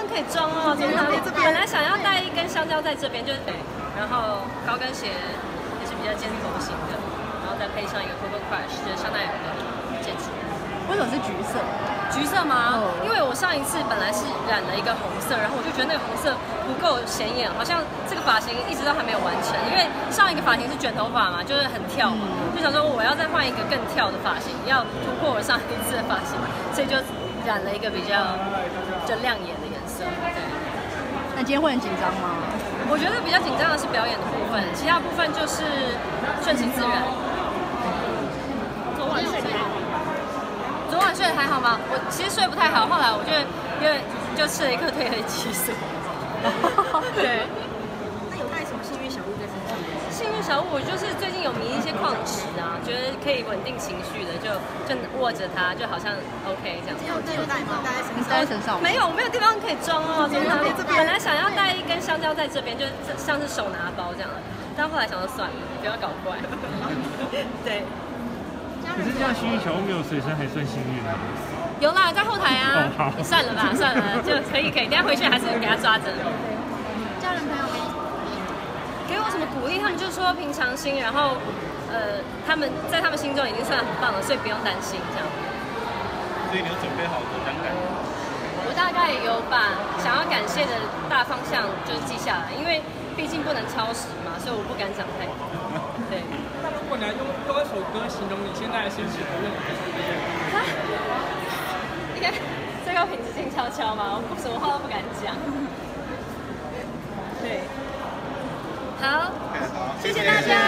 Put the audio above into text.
方可以装哦，怎么本来想要带一根香蕉在这边，就是对，然后高跟鞋也是比较尖头型的，然后再配上一个 Coco Crush 就是香奈儿的戒指。为什么是橘色？橘色吗？因为我上一次本来是染了一个红色，然后我就觉得那个红色不够显眼，好像这个发型一直都还没有完成。因为上一个发型是卷头发嘛，就是很跳嘛，就想说我要再换一个更跳的发型，要突破我上一次的发型，所以就染了一个比较就亮眼的颜色。对。那今天会很紧张吗？我觉得比较紧张的是表演的部分，其他部分就是顺其自然。昨晚睡还好。昨晚睡得还好吗？我其实睡不太好，后来我就因为就吃了一颗褪黑激素。对。那有带什么幸运小物在身上？幸运小五就是最近有迷一些矿石啊，觉得可以稳定情绪的，就就握着它，就好像 OK 这样。有有带吗？带在身上？带在身上？没有，没有地方可以装哦。怎么本来想要带一根香蕉在这边，就像是手拿包这样的，但后来想说算了，不要搞怪。对。可是这样幸运小物没有随身还算幸运吗？有啦，在后台啊。好。算了吧，算了，就可以可以，等下回去还是给他抓着。家人朋友鼓励？他们就说平常心，然后呃，他们在他们心中已经算很棒了，所以不用担心这样。所以你有准备好得奖感？我大概有把想要感谢的大方向就是记下来，因为毕竟不能超时嘛，所以我不敢讲太多。对。那如果你要用多一首歌形容你现在的心情，用哪一首歌？应该最高品质静悄悄嘛，我什么话都不敢讲。对。好，谢谢大家，